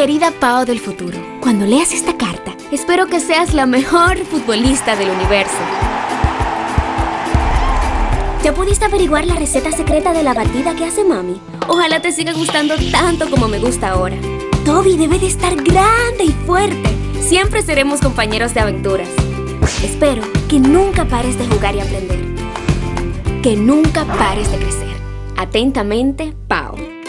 Querida Pao del futuro, cuando leas esta carta, espero que seas la mejor futbolista del universo. ¿Ya pudiste averiguar la receta secreta de la batida que hace mami? Ojalá te siga gustando tanto como me gusta ahora. Toby debe de estar grande y fuerte. Siempre seremos compañeros de aventuras. Espero que nunca pares de jugar y aprender. Que nunca pares de crecer. Atentamente, Pau.